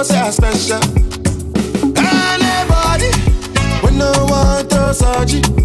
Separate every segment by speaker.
Speaker 1: know say I special. Anybody? of body, we no want to surgery.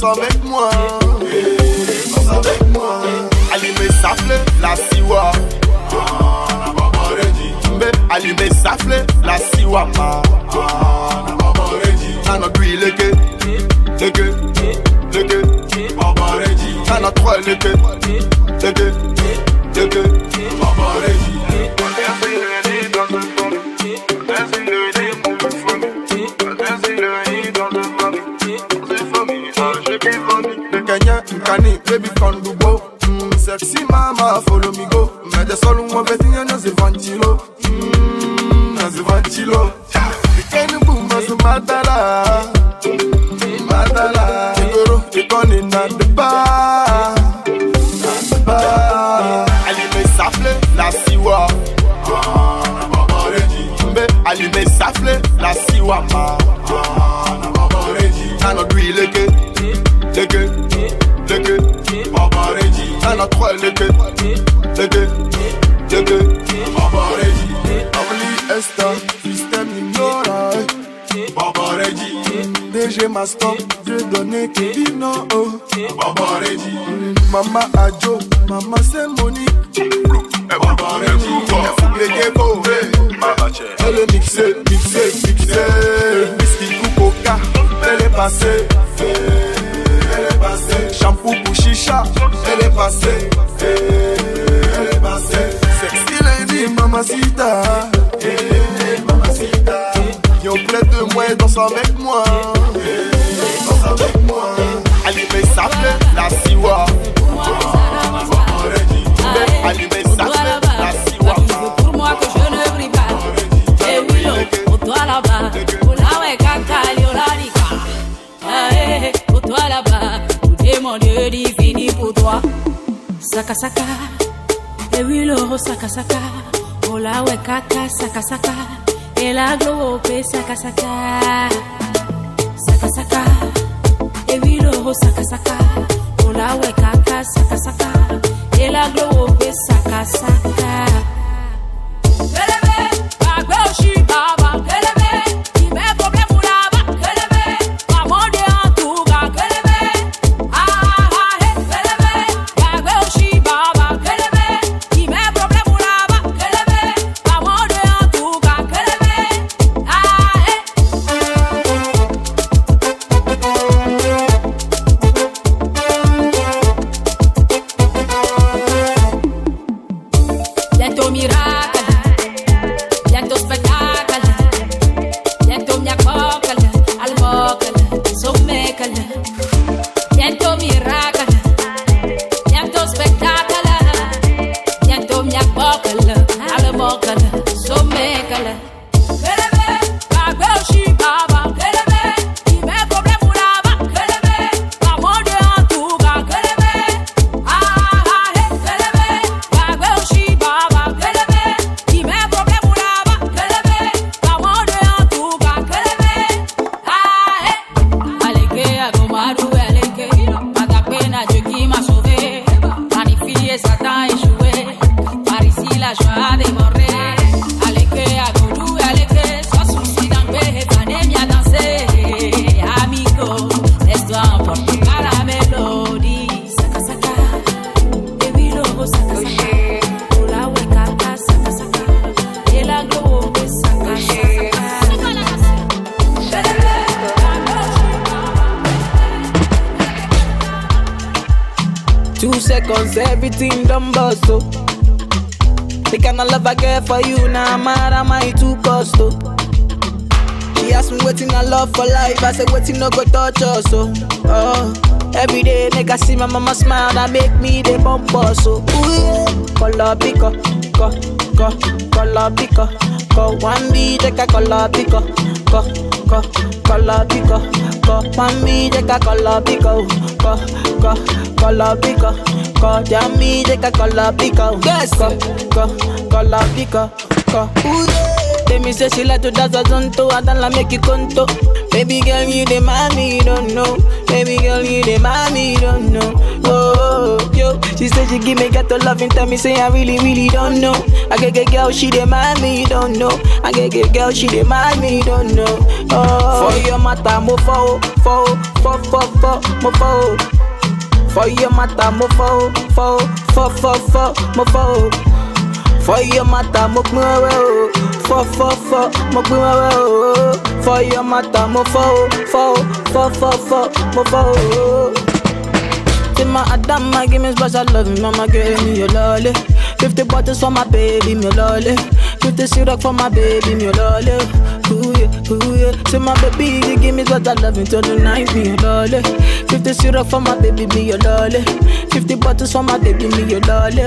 Speaker 2: pásame Dieu donné qui dit oh. Maman Adjo, Maman c'est Symbonique. Elle est mixée, mixée, mixée. Whisky ou coca, elle est passée. Elle est passée. Shampoo pour chicha, elle est passée. Elle est passée. Sexy lady, mamacita. Mamacita. Yo, plaide de moi, danse avec moi. Allumer sa fleur, la siwa. Allumer sa fleur, la siwa.
Speaker 3: Pour moi que je ne brille pas. Eh et Willow, pour toi là-bas.
Speaker 4: Pour la ouais, Olawe kakali, olalika ah, eh, eh, Pour toi là-bas, tout est mon Dieu divini pour toi. Saka saka, et Willow, saka saka. Olawe kaka, saka saka. Et la globe, saka saka. Saka saka.
Speaker 5: Kelebe, everything done bust, oh. The kind of love I get for you, now nah, mad am I too cost, oh. She asked me waiting I love for life, I said waiting no go touch us, oh. oh. Every day, I see my mama smile, that make me the bump us, so ooh yeah. Color pico, co, co, color pico, co. One B, take a color pico, co, co, color pico, co. One B, take a color pico, co, co, color pico, co. Jammy, take a color pico, yes, co, co, color pico, co. Ooh. They me say she like to dance a zonto, I don't like make you conto. Baby girl, you the mommy, you don't know. Baby girl, you the mommy, you don't know. Oh, oh, yo, she said she give me ghetto love and tell me say I really, really don't know. I get get girl, she the mommy, you don't know. I get get girl, she the mommy, you don't know. Oh, for your matter, mo fo, fo, fo, fo, fo, mo fo. For your matter, mo fo, fo, fo, fo, fo, mo fo. For your matter, mo pin wewe o. Fọ fọ fọ, mo pin o. For your matter, mo fọ o. Fọ o, fọ fọ fọ, mo fọ o. Say my Adama, give me special love, mama give me your lolly. Fifty bottles for my baby, me lolly. Fifty syrup for my baby, me lolly. Ooh yeah, ooh yeah. Say my baby, you give me special love until the night, me lolly. Fifty syrup for my baby, me your lolly. Fifty bottles for my baby, me your lolly.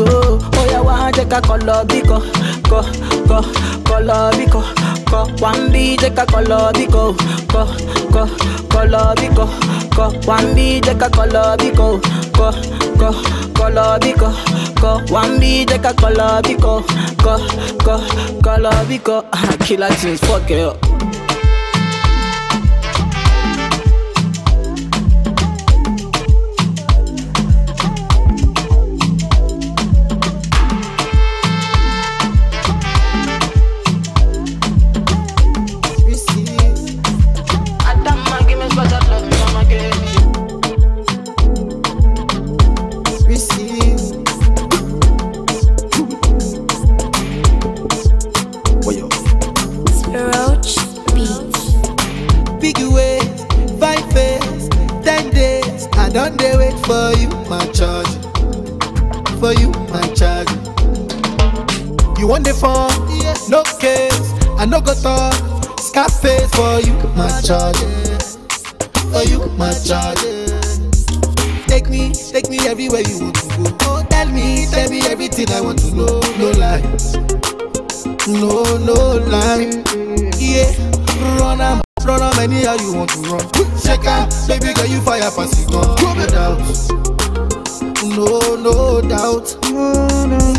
Speaker 5: Oh, oh yeah, one take a color biko, ko, ko, color biko, ko. One B take a color biko, ko, ko, color biko, ko. One B take a color biko, ko, ko, color biko, ko. One B take a color biko, ko, ko, color biko. Killer things, fuck it up.
Speaker 6: I no go talk. Scarface for you, my charge. For you, my charge. Take me, take me everywhere you want to go. Oh, tell me, tell me everything I want to know. No lies, no, no lie. Yeah, run am, run am anyhow you want to run. Shake am, baby girl you fire it gun. No doubt, no no doubt.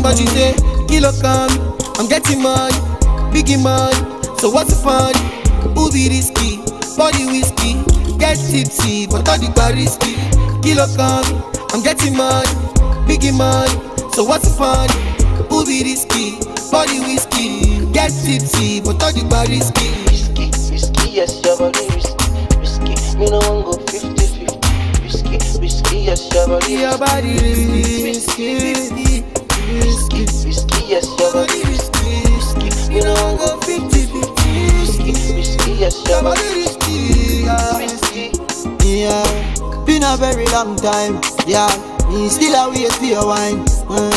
Speaker 6: But you say kilo come, I'm getting money, biggie money. So what's the fun? Who be risky? Body whiskey, get tipsy, but all the bar risky. Kilo come, I'm getting money, biggie money. So what's the fun? Who be risky? Body whiskey, get tipsy, but all the bar risky.
Speaker 7: Risky, risky, yes, your body risky. Risky, me no one go 50 50. Risky, risky, yes, your body
Speaker 6: Your body risky, risky, risky,
Speaker 7: risky, yes, your body
Speaker 6: risky, risky. You know I'm go 50 50
Speaker 7: risky, yes,
Speaker 6: risky, yeah.
Speaker 7: risky.
Speaker 8: Yeah, been a very long time. Yeah, me still a wait for your wine. Uh,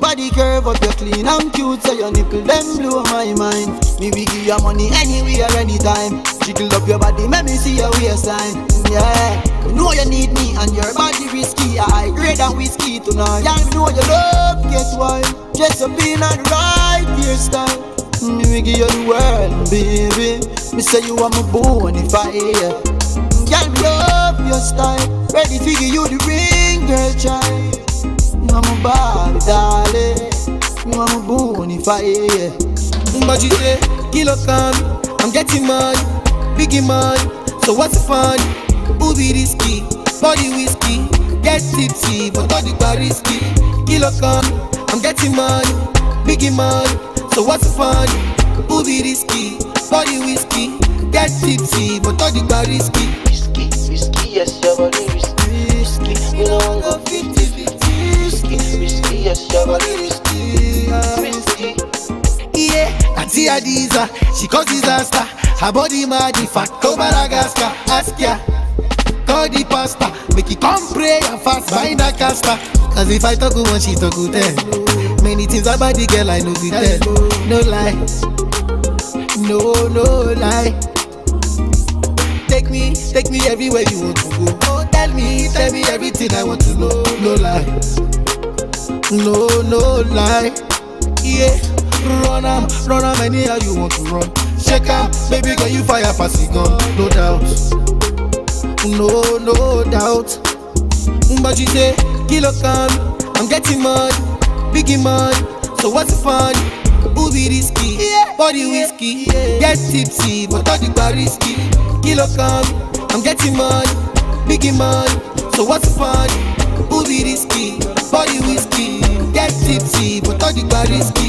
Speaker 8: body curve up, you clean and cute, so your nipple them blow my mind. Me we give you money anywhere, anytime. Jiggle up your body, make me see your waistline. Yeah, you know you need me and your body risky. I grade and whiskey tonight. Yeah, you know you love, guess why? Dress up in a right hairstyle. Me we give you the world, baby. Me say you are my bonfire. Girl, me love your style. Ready to give you the ring, girl, child. You are my Barbie, darling. You are my bonfire.
Speaker 6: But you say, kilo come, I'm getting money, biggie money. So what's the fun? Be risky? Body whiskey, get tipsy, but all the risky. Kilo come, I'm getting money, biggie money. So what's the fun? Be risky? Body whiskey, get tipsy, but all the bar risky.
Speaker 7: Risky, risky, yes, your body risky. Risky, me no one go 50 50. Risky, risky, yes, your body risky. Risky.
Speaker 6: Yeah, Auntie Adiza, she cause disaster. Her body mad, in fact, go Madagascar. Ask ya, call the pastor, make it come pray and fast, find a caster. Cause if I talk one, she talk good tell. Many things about the girl I know the tell. No lie, no, no lie. Take me, take me everywhere you want to go. Oh, tell me, tell me everything I want to know. No lie, no, no lie. Yeah, run am, run am anyhow you want to run. Shake am, baby girl you fire pass it gun, no doubt, no no doubt. But you say kilo come, I'm getting money, biggie money. So what's the fun? Be risky? Body whiskey, get tipsy, but all the bar risky. Kilo come, I'm getting money, biggie money. So what's the fun? Be risky? Body whiskey, get tipsy, but all the bar risky.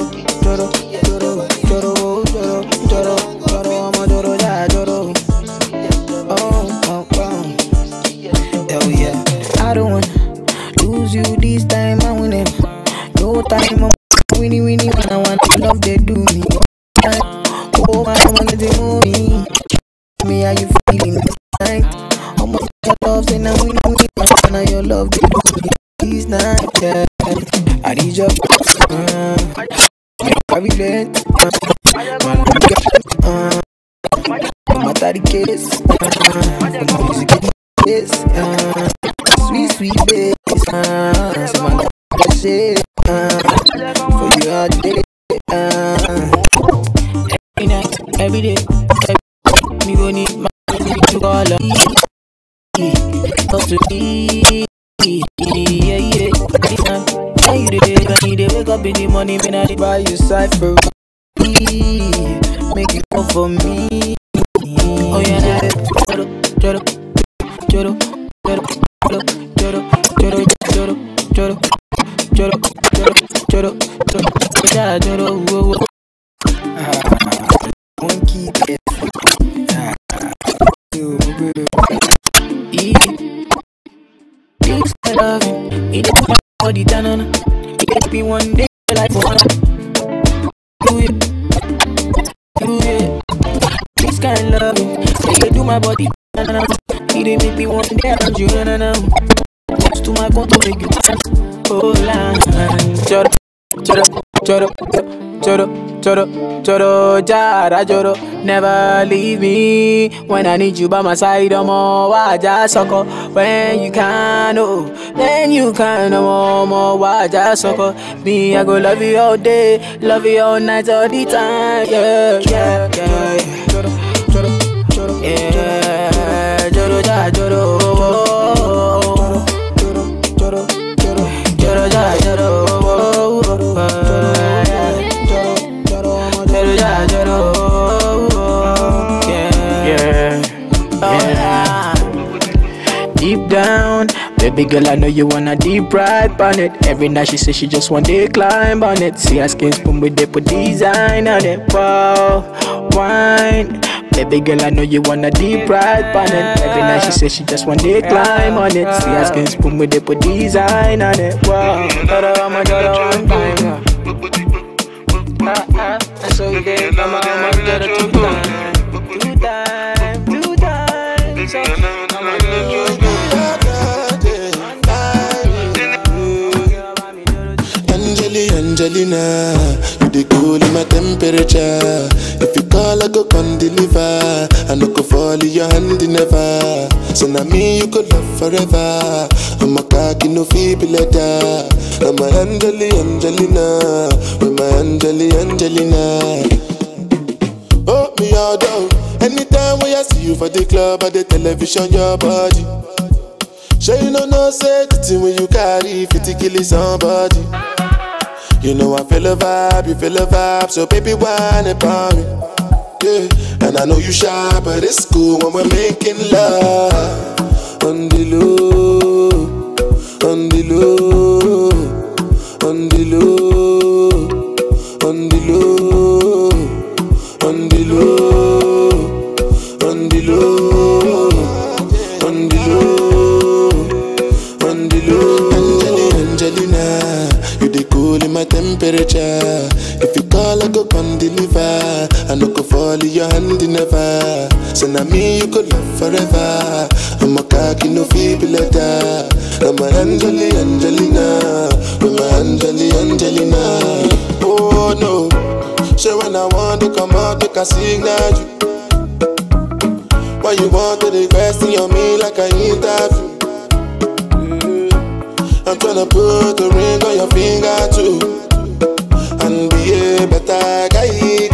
Speaker 7: Your body risky. Risky, me no one go 50 50. Risky, risky, yes, your body risky.
Speaker 5: I don't want lose you this time. I win it. No time. I'm winning, winning. When I want love, they do me. Oh, my, want to move me. Me, how you feeling this night? How much your love, say now winning, winning. When I your love, they do me. This night, yeah. I need your uh, I relate. Uh, matter the case. Uh, music uh, sweet, sweet bass. Uh, for you all day. Uh, every night, every day, every, me go need my to call up. Talk to me. Up in the morning, man, I buy you cipher. Make it go for me. Oh yeah, joro, joro, joro, joro, joro, joro, joro, joro, joro, joro, joro, joro, joro, joro, whoa, whoa. Ah, one key, ah, you, yeah. Things I love him, he my body down on Gave me one day like one. Do it, do it. This kind of loving, say you do my body. He did make me one day around you, na na. Close to my conto, make you dance. Oh, la, choro, choro, choro, choro, Choro, choro, jara, choro. Never leave me when I need you by my side. I'm all waja soko. When you can, oh, then you can. I'm all more waja soko. Me, I go love you all day, love you all night, all the time. Yeah, yeah, yeah. Choro, baby girl, I know you wanna deep ride on it. Every night she says she just want to climb on it. See her skin spoon with they put design on it. Wow, wine. Baby girl, I know you wanna deep ride on it. Every night she says she just want to climb on it. See her skin spoon with they put design on it. Wow, daughter, I'm a daughter one uh-huh. time. two times, two times, two times. So,
Speaker 1: Angelina, you the cool in my temperature. If you call, I go come deliver. I no go fall in your hand never. So now me you could love forever. I'm a cocky no feeble letter. I'm a Angeli, Angelina, with my Angeli, Angelina. Oh, me all down. Anytime when I see you for the club or the television, your body. Sure you know no say the thing when you carry 50 kill somebody. You know I feel a vibe, you feel a vibe, so baby whine about me. Yeah, and I know you shy, but it's cool when we're making love. On the low, on the low, on the low, on the low, on the low, If you call, I go come deliver. I no go fall in your hand never. So now me you could love forever. I'm a cocky no feeble letter. I'm a Angeli, Angelina, I'm a Angeli, Angelina. Oh no, so when I want to come out, make a signal you. Why you want to question on me like I interview? Mm. I'm tryna put the ring on your finger too. Be a better guy,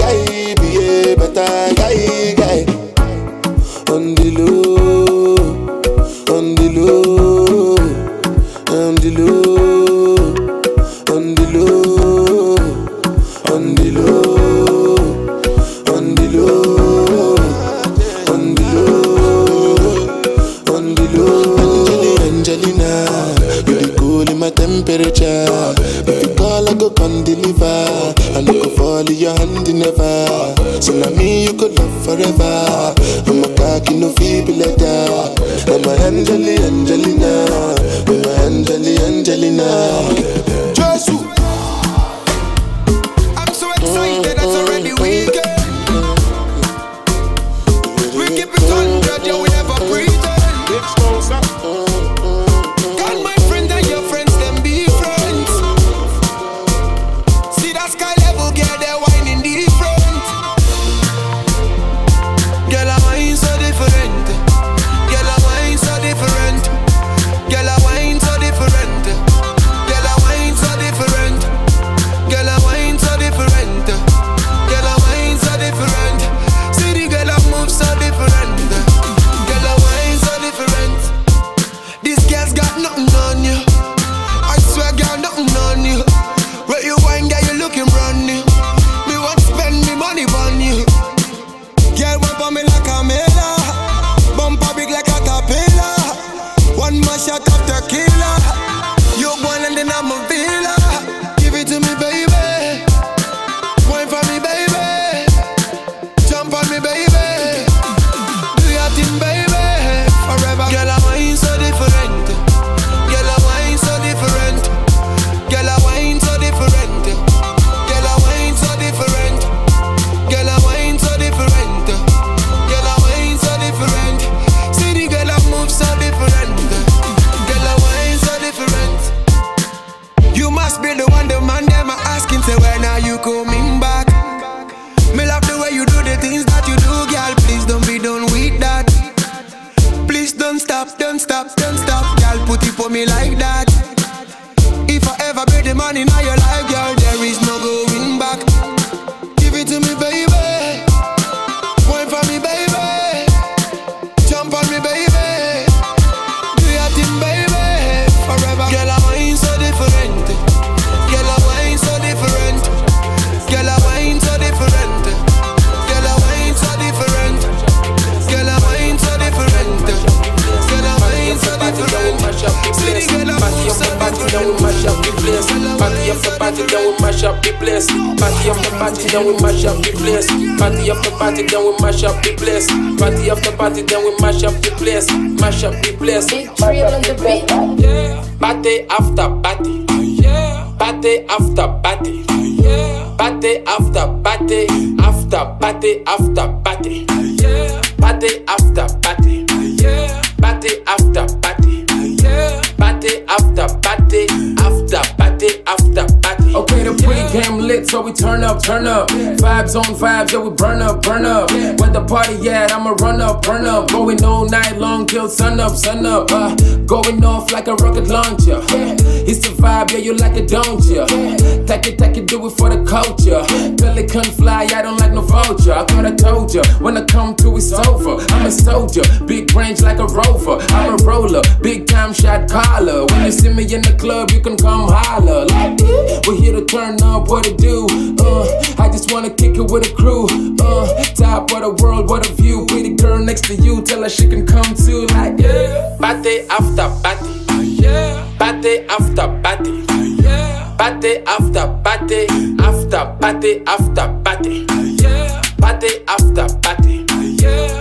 Speaker 9: soldier, big range like a rover. I'm a roller, big time shot caller. When you see me in the club, you can come holler. Like, we're here to turn up, what to do? Uh, I just wanna kick it with a crew. Uh, top of the world, what a view. Pretty girl next to you, tell her she can come too. Like, yeah. Party after party. Yeah. Party after party. Yeah. Party after party. After party after party. Yeah. Party after party. Yeah.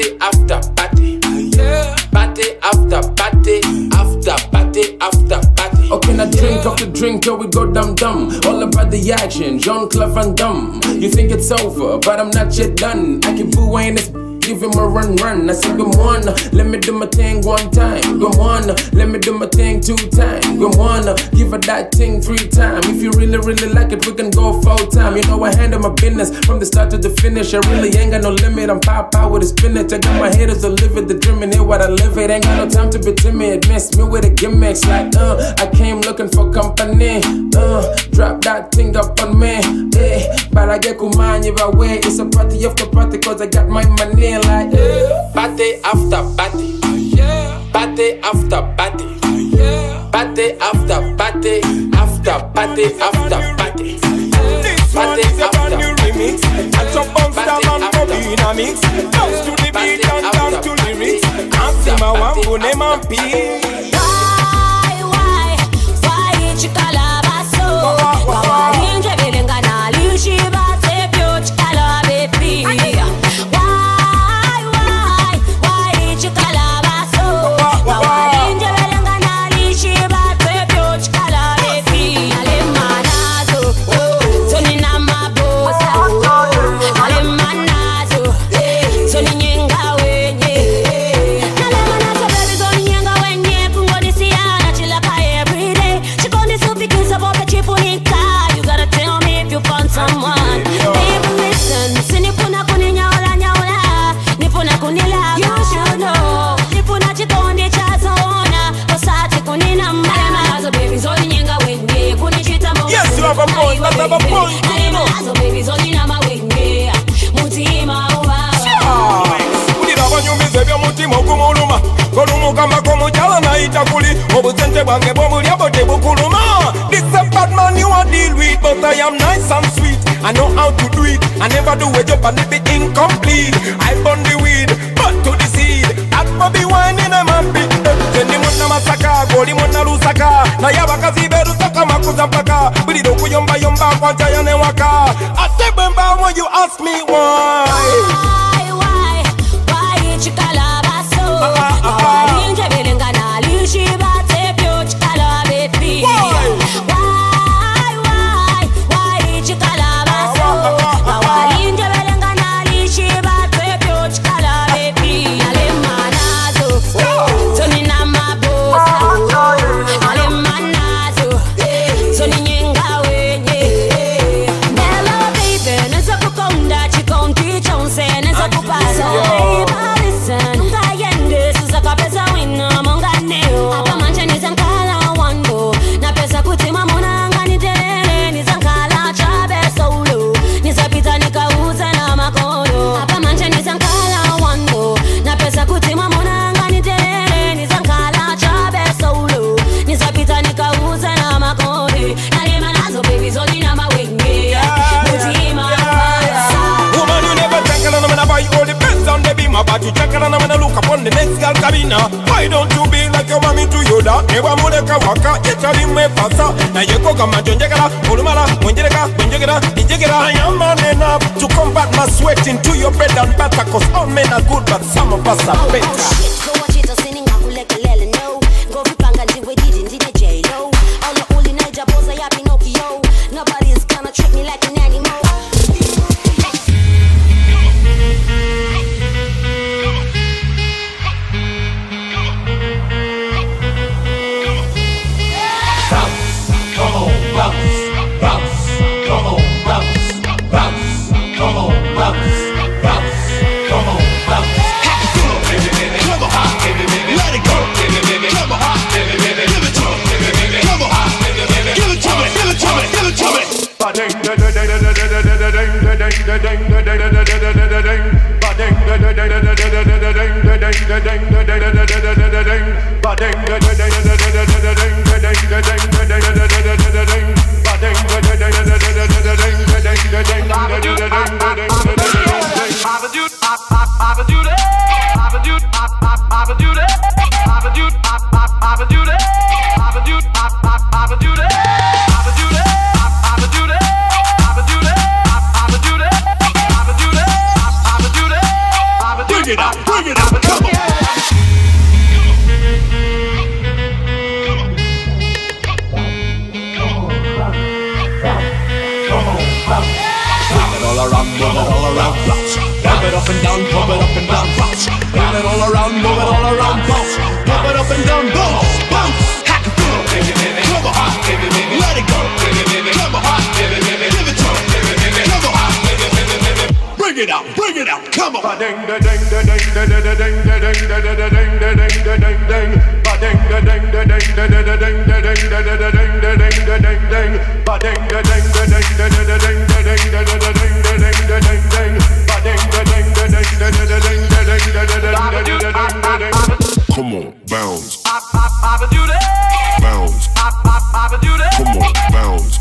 Speaker 9: Party after party. Yeah. Party after party. After party after party. Okay, now drink after drink till we go dum dum. All about the action, Jean Claude Van Damme. You think it's over, but I'm not yet done. I keep booing this. Give him a run, run. I said, Good one, let me do my thing one time. Good one, let me do my thing two times. Good one, give her that thing three times. If you really, really like it, we can go full time. You know, I handle my business from the start to the finish. I really ain't got no limit. I'm pop out with a spinach. I got my haters to live it, the dream and here what I live it. Ain't got no time to be timid. Miss me with the gimmicks like, uh, I came looking for company. Uh, drop that thing up on me. Eh, but I get kumanya by way. It's a party after party, cause I got my money like, yeah. Party after party. Yeah. Party after party. Yeah. Party after party. After party after party.
Speaker 10: This one is a brand new remix. I jump on and
Speaker 9: after
Speaker 10: Bobina mix. Dance to the beat and dance to lyrics.
Speaker 9: After
Speaker 10: Ansima
Speaker 9: party
Speaker 10: wambo ne
Speaker 9: after
Speaker 10: mampi.
Speaker 4: Why,
Speaker 10: I know how to do it. I never do a job and it be incomplete. I burn the weed but to the seed. That bobi wine in a man big Sendi muna masaka goli muna lusaka naye abakazi berusaka makuza mpaka bulira okuyombayomba kwancaya newaka ate bwe mbaawo you ask me Why, ne bwamuleka waka olumala mwenjereka mwenjegera njegera I am man enough to combat my sweat into your bread and butter cause all men are good but some of us are better
Speaker 11: Papa dude, Papa, Papa. It up and down, move it up and down, bounce. Move it all around, move it all around, bounce. Move it up and down, bounce, bounce. Hack it through, baby, baby, come on, baby, baby, let it go, baby, baby, come on, baby, baby, give it to me, baby, baby, come on, baby, baby, baby. Bring it out, bring it out, come on. Ding, ding, ding, ding, ding, ding, ding, ding, ding, ding, ding, ding, ding, ding, ding. Ba-ding, da-ding, da-ding, da-da-da-ding, da-ding, da-da-da-ding, da-ding, da-ding, ding. Ba-ding, da-ding, da-ding, da-ding, da-da-da-ding, da-ding, da-ding, ding. Ba-ding, da-ding,
Speaker 6: Come on, bounce. Bounce. Come on, bounce.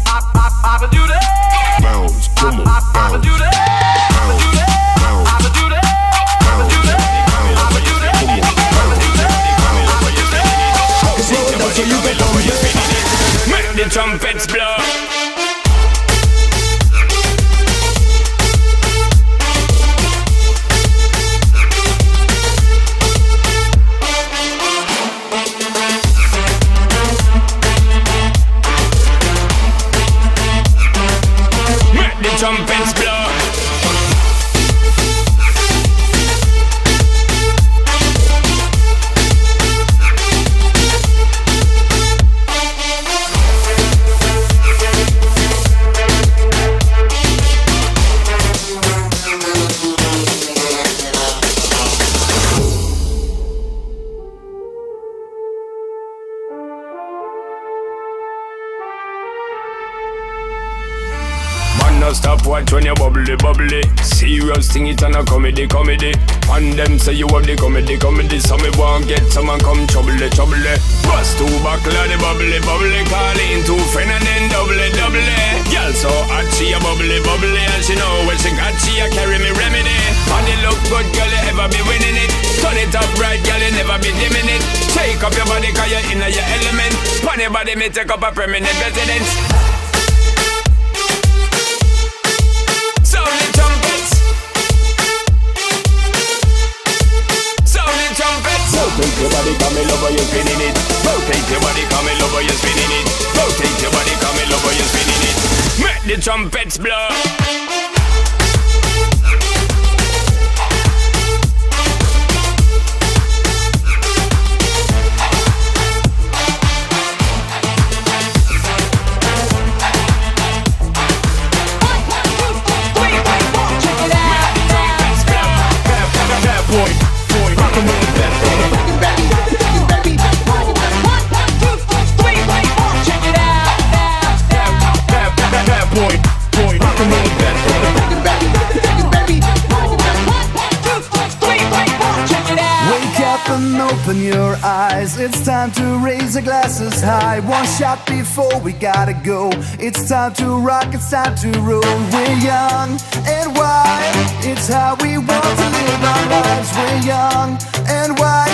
Speaker 10: Serious thing, it on a comedy, comedy. And them say you have the comedy, comedy. So me want get someone come trouble, the trouble. Bust two buckle the bubbly, bubbly. Call in two friend and then double, double. Girl so hot, she a bubbly, bubbly. And she know when she got, she a carry me remedy. And it look good, girl, you ever be winning it. Turn it up right, girl, you never be dimming it. Take up your body, cause you're in your element. Pon your body, me take up a permanent residence. Your body, come over, you're spinning it. Rotate your body, come in over, you're spinning it. Rotate your body, come in over, you're spinning it. Make the trumpets blow.
Speaker 12: boys, it's time to raise the glasses high. One shot before we gotta go. It's time to rock, it's time to roll. We're young and wild, it's how we want to live our lives. We're young and wild.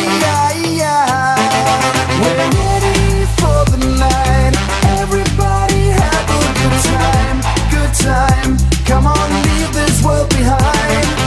Speaker 10: We're ready for the night. Everybody have a good time, good time. Come on, leave this
Speaker 13: world behind.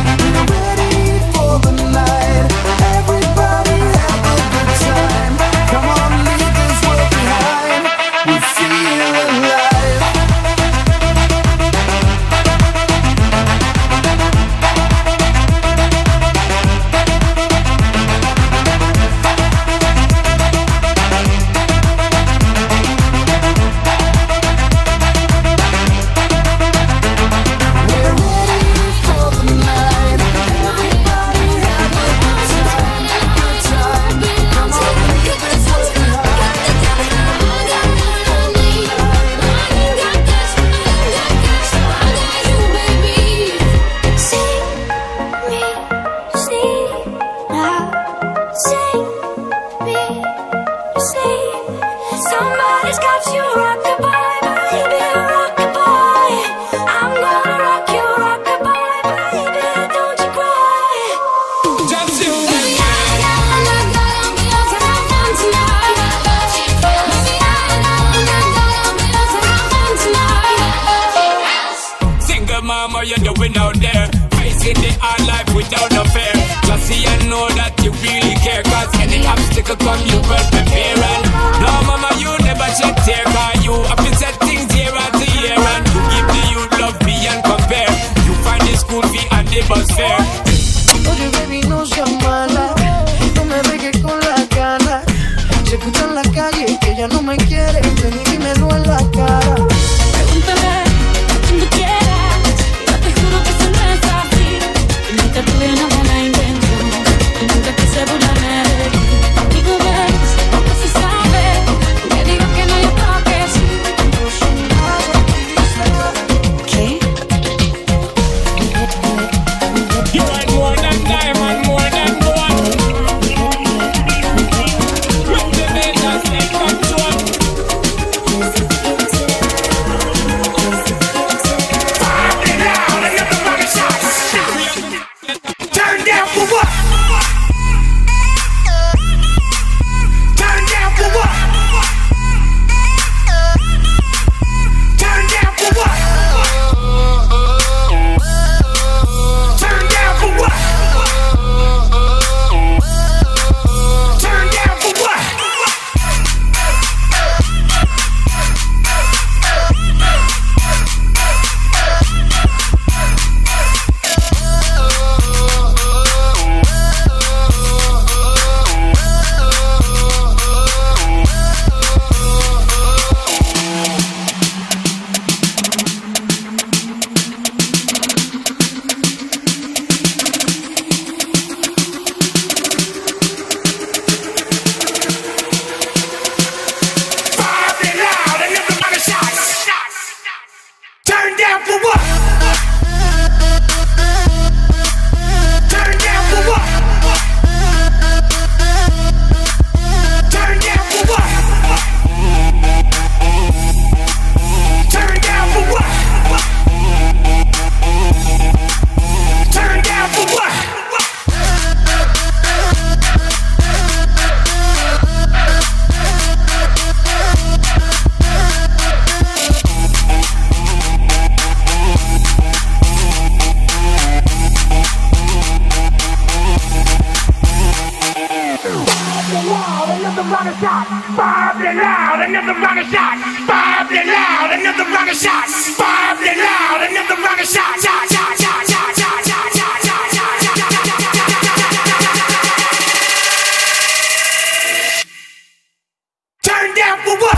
Speaker 13: For what?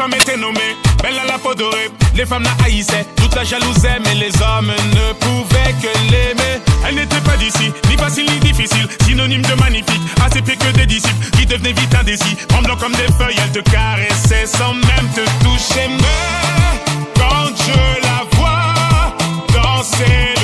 Speaker 14: femme était nommée, belle à la peau dorée. Les femmes la haïssaient, toute la jalousaient, mais les hommes ne pouvaient que l'aimer. Elle n'était pas d'ici, ni facile ni difficile, synonyme de magnifique, assez pieds que des disciples qui devenaient vite indécis. Tremblant comme des feuilles, elle te caressait sans même te toucher. Mais quand je la vois danser,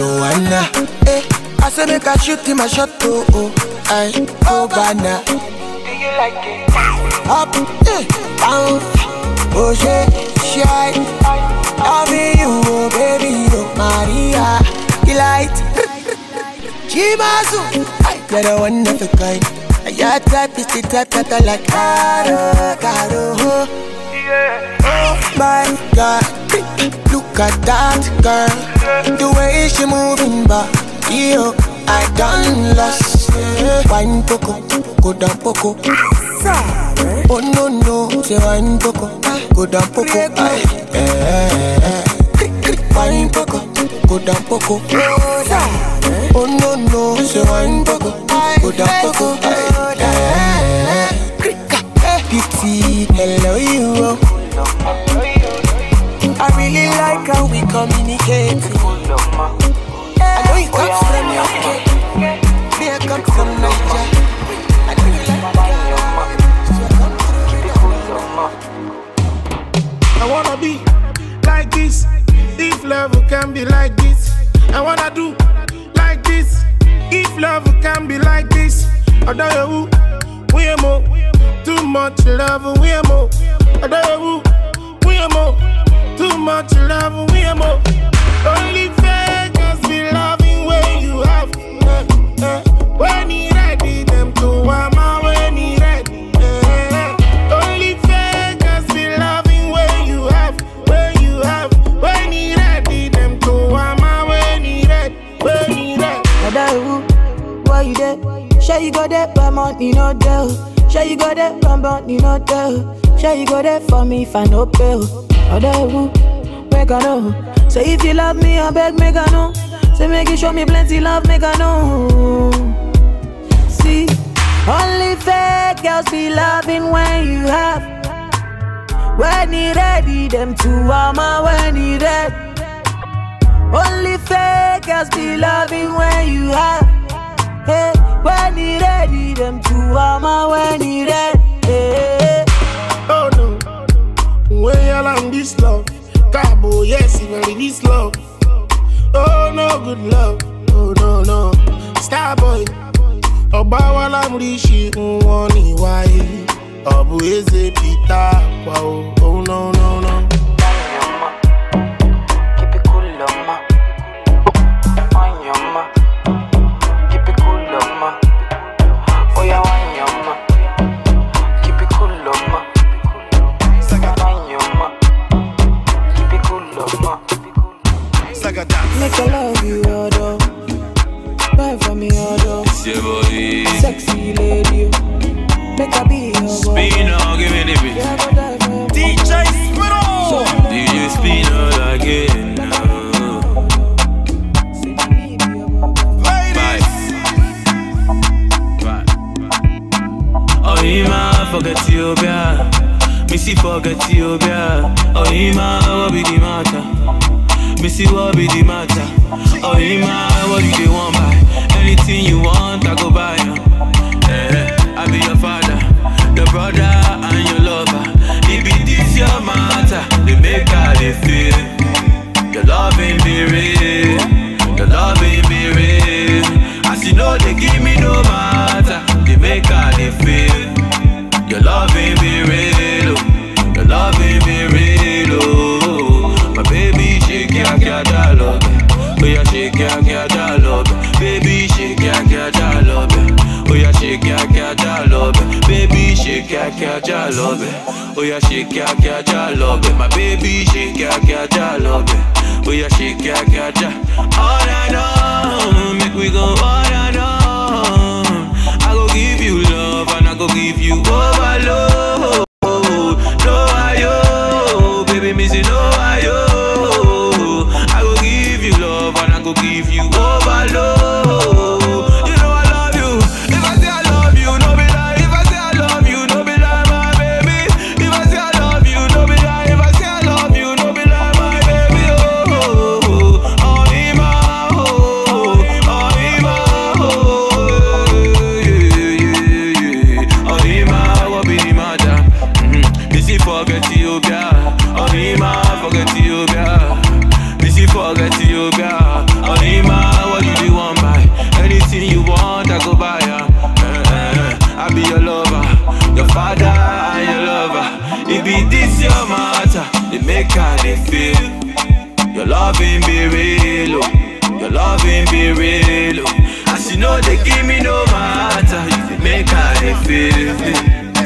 Speaker 1: EPQ. Joanna, eh. I say make a shoot in my shot, oh, oh. Aye, oh, banana.
Speaker 15: Do you like it?
Speaker 1: Up, eh, down. Oh, shit, shy. Loving you, oh, baby, oh, Maria. Delight. Chimazu. You're the one of a kind. Your type is the type that I like. Caro, caro, oh. Oh my God, look at that girl. The way she moving back, yo, I done lost. Wine poco, go down poco. Oh no no, say wine poco, go down poco. Eh. Wine poco, go down poco. Oh no no, say wine poco, go down poco. Aye, eh, eh, hello you. Like how we communicate. I know you come from UK, me I come from Niger. I know you like
Speaker 16: I wanna be like this. If love can be like this, I wanna do like this. If love can be like this, I don't know who we are more. Too much love, we are more. I don't know who we are more. Too much love, we are more. Only fakers be loving when you have. eh, eh. When he ready, them to ama when he ready. eh. Only fakers be loving when you have, when you have. When he ready, them to ama when he ready, when he ready.
Speaker 5: Adaewu, why you there? Sure you go there, but money no there. Sure you go there, but money no there. Sure you go there for me if I no pay. Adaewu, make I know. Say if you love me, I beg make I know. Say make you show me plenty love, make I know. See, only fake girls be loving when you have. When he ready, them two ama when he ready. Only fake girls be loving when you have. Hey, when he ready, them two ama when he ready. Hey.
Speaker 16: You on this love, Cabo, yes, very this love. Oh no, good love. Oh no, no, Starboy. Ọba wa lámúríṣi wọn ní wáyé. Ọ̀bù eze Peter pa o. Oh no, no, no.
Speaker 17: Missy, forget Ethiopia. Oh, Ima, what be the matter? Missy, what be the matter? Oh, Ima, what do they want buy? Anything you want, I go buy. Eh, I be your father, the brother, and your lover. It be this your matter, they make how they feel. Your loving be real, your loving be real. As you know, they give me no matter, they make how they feel. Your loving be ya, ya, love. Oh, yeah, shake ya, ya, ya, love. My baby, shake ya, ya, ya, love. Oh, yeah, shake ya, ya, ya. All I know, make we go all I know. I go give you love and I go give you overload. As you know, they give me no matter, you dey make how they feel.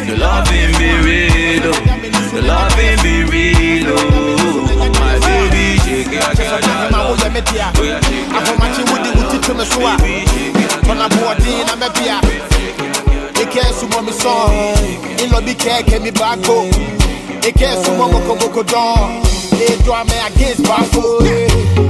Speaker 17: Your loving be real, oh. your loving be real. Oh. My baby, shake it, shake it, shake it. Yeah, shake it,
Speaker 18: ahomakye wode wo titwe me so a tɔna boɔden na mɛbea ɛkɛ sumɔ me sɔn ilɔ bi kɛɛkɛ mi baako ɛkɛ sumɔ mokomoko dɔn ɛdɔ me against baako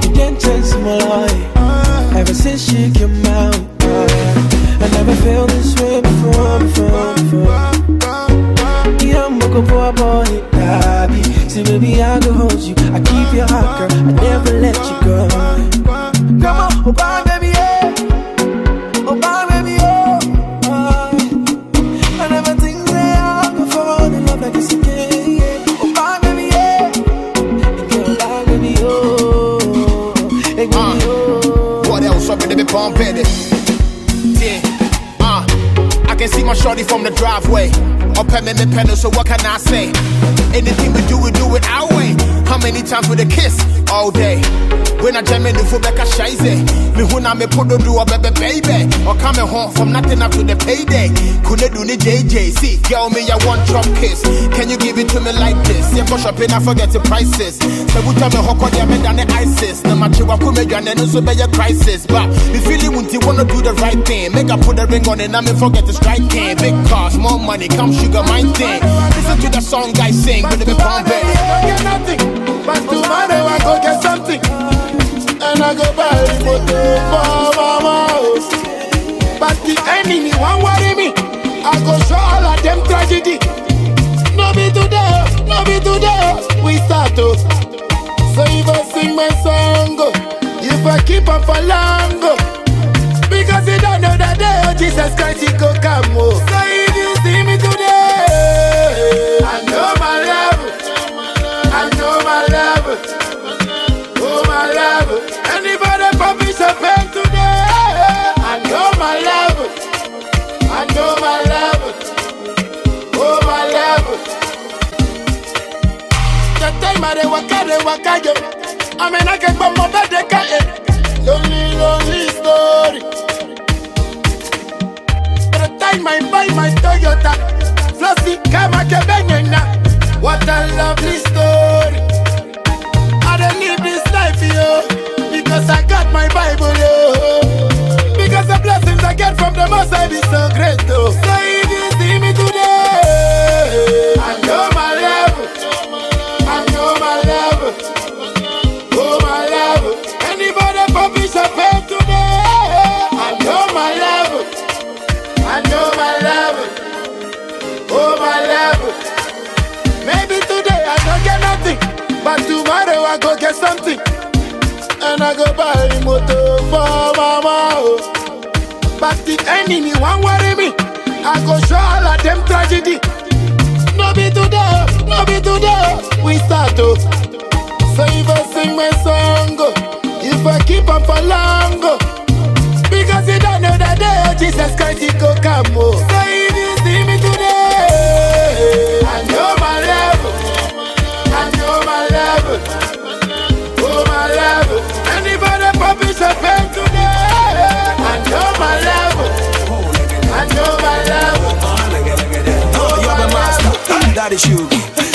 Speaker 5: You can't chase my life Ever since she came out I never felt this way before, before, before. Yeah, I'm looking for a boy, daddy See, baby, I can hold you. I keep your heart, girl. I never let you go. Come on, oh, bye, baby, yeah. Oh, bye, baby, oh, oh. I never think that I could fall in love like this again, yeah. Oh, baby, yeah. Girl, bye, baby, baby,
Speaker 18: What else? Up in the pump my shorty from the driveway. Up at me, pedal, so what can I say? Anything we do, we do it our way. How many times with a kiss? All day. When I jam in the foot back, I shize Me who na me put do a baby baby. Or coming home from nothing up to the payday. Couldn't do the JJ. See, girl, me, I want drop kiss. Can you give it to me like this? Yeah, for shopping, I forget the prices. So we tell me how could you than the ISIS? No matter what, come again, and so be a crisis. But me feeling you wanna do the right thing. Make I put a ring on it, and me forget to strike in. Big cars, more money, come sugar, my thing. Listen to the song I sing, but it be pumping.
Speaker 16: nothing. But tomorrow I go get something. And I go buy a motor for mama. But the enemy won't worry me. I go show all of them tragedy. No be today, no be today. We start to. So if I sing my song, oh, if I keep on for long, oh, because you don't know that day, Jesus Christ, he go come. Oh. My level. Anybody publish a pen today? I know my level. I know my level. Oh, my level. The time I dey waka, dey waka, yo. I mean, I can come over the car. Lonely, lonely story. By the time I buy my Toyota, Flossy, Kama, Kebenyena. What a lovely story. Because I got my Bible, yo. Because the blessings I get from the Most High is so great, though. So if you see me today, I know my level. I know my level. Oh, my level. Anybody publish a pen today, I know my level. I know my level. Oh, my level. Maybe today I don't get nothing, but tomorrow I go get something. And I go buy motor for mama. oh. But the enemy won't worry me. I go show all of them tragedy. No be today, no be today. We start to. So if I sing my song, oh, if I keep on for long, oh, because you don't know that day, oh, Jesus Christ, he go come. Oh. So
Speaker 1: That is you.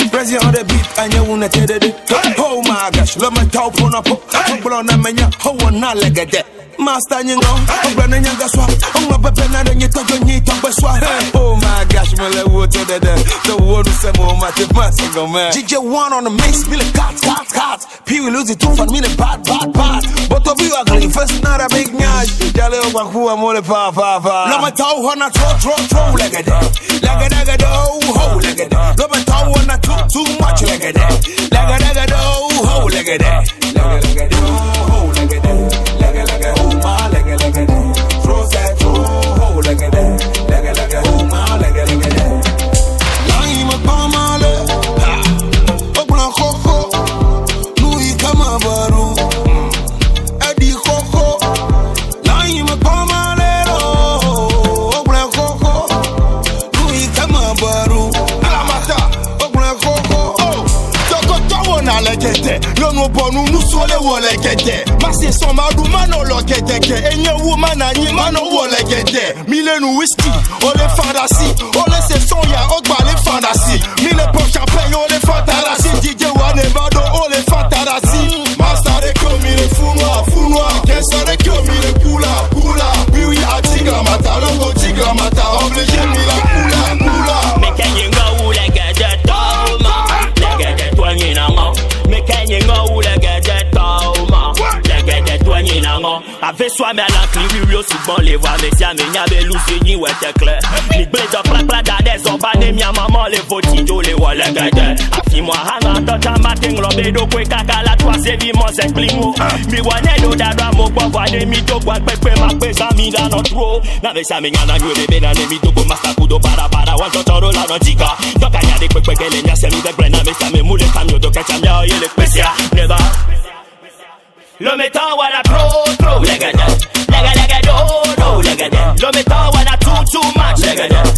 Speaker 1: Press on the beat and you wanna tell it. Oh my gosh, let me talk on a pop. Blow on a mania. Oh, not like that. Master, you know, I'm running young as well. I'm a baby, and you talk on you talk as well. Oh my gosh, my to the dead. The one who said, Oh, my single man. GJ one on the mix, Billy Cats, Cats, Cats. P will lose it too for me, the bad, bad, bad. But of you ugly, first not a big nyash. Jale oh, over who I'm all pa, pa, pa. Let me talk on a throw, throw, throw, like a day. Like a dagger, do, oh, ho, like a day. Let me talk on a too, too much, like a day. Like a dagger, do, oh, ho, like a day. Like a dagger, do,
Speaker 19: no bɔnu nuso le wɔ le gɛdɛ mase sɔn ma ɖu ma nɔ lɔ gɛdɛgɛ enye wo ma na nyi ma nɔ wɔ le gɛdɛ mi le nu whisky o fa ɖa si o se sɔn ya o le fa ɖa si mi
Speaker 20: le pɔ champagne o le fa ta ɖa si. aveswa me ala kliriro ṣùgbọ́n lè wà mẹ́sí àmì ní abẹ́lú sí ní wẹ̀tẹ̀klẹ̀ nígbẹ́jọ plápláda dẹ́sọ̀ bá ní mi àmọ́mọ́ lè fò tíjó lè wọlé gẹ́gẹ́ àfimọ̀ àhánà àtọ́jà má ti ń rọ̀ bẹ́ẹ̀ dókòó ìkàkà látúwà sẹ́bí mọ́sẹ̀ gbìmù mi wọ nẹ́ẹ̀dó dáadáa mo gbọ́ wà ní mi dógbà pẹ́pẹ́ máa pé sami lánà dúró nàbẹ́sí àmì yànnà ní òrèbé náà ní mi dógbò má sàkúdó bárabára wọ́n jọ tọrọ lánà jìgà dọ́kà yàrá pẹ́pẹ́ gẹ́lẹ́ ní àṣẹ mi dẹ́gbẹ̀rẹ̀ nàbẹ́sí àmì múlẹ̀ sami òdòkẹ́ sami ayé lè pèsè à nẹ́bà. Lo metan wana pro pro Legede Lega lega do do Legede Lo metan wana too too much Legede Lega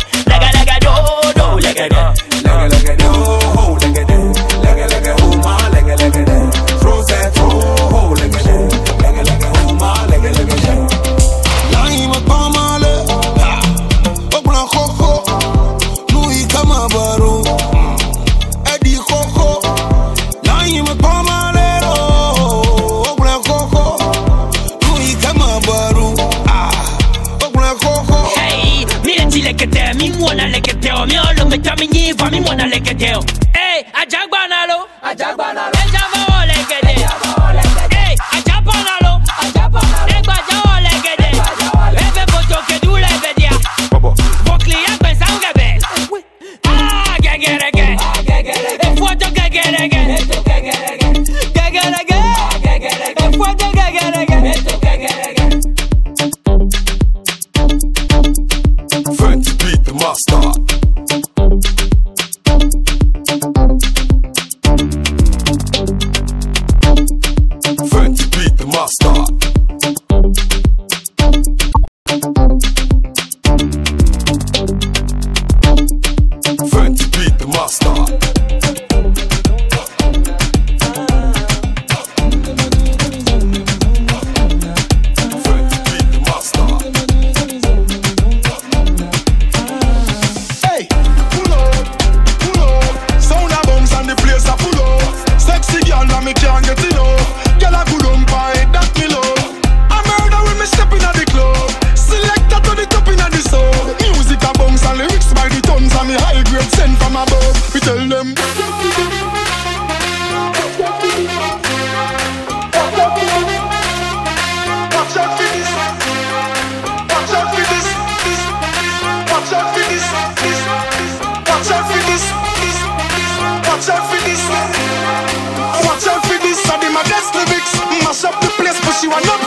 Speaker 19: she want up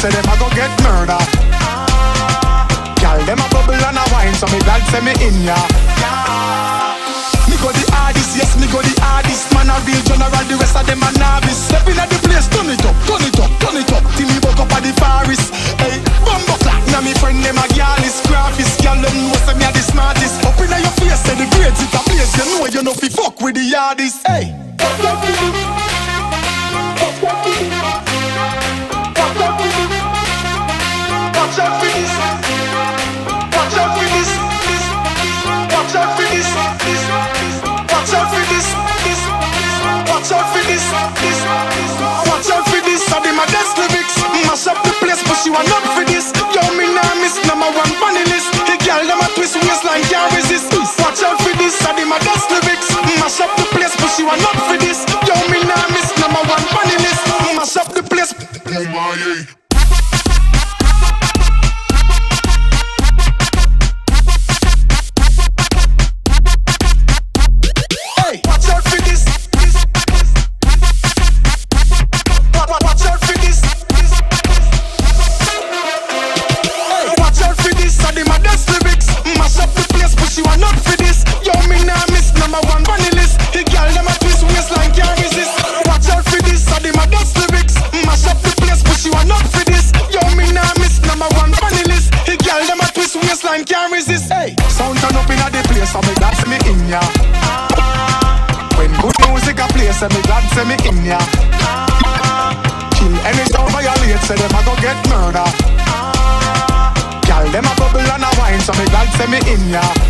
Speaker 19: say them a go get murder. Girl, them a bubble and a wine, so me glad say me in ya. Me go the hardest, yes, me go the hardest. Man a real general, the rest of them a novice. Step in at the place, turn it up, turn it up, turn it up. Till me woke up at the forest. Hey, bumbo clap, now me friend them a girl is graphist. Girl, them know say me a the smartest. Up inna your face, say the grades it a place. You know you know fi fuck with the hardest. Hey you are not for this. Yo, me nah miss number one funny list. The girl them a twist waistline can't resist. Watch out for this, I did my dust. ya. Kill any sound violate, say them a go get murder. Gal, them a bubble and a wine, so me glad say me in ya.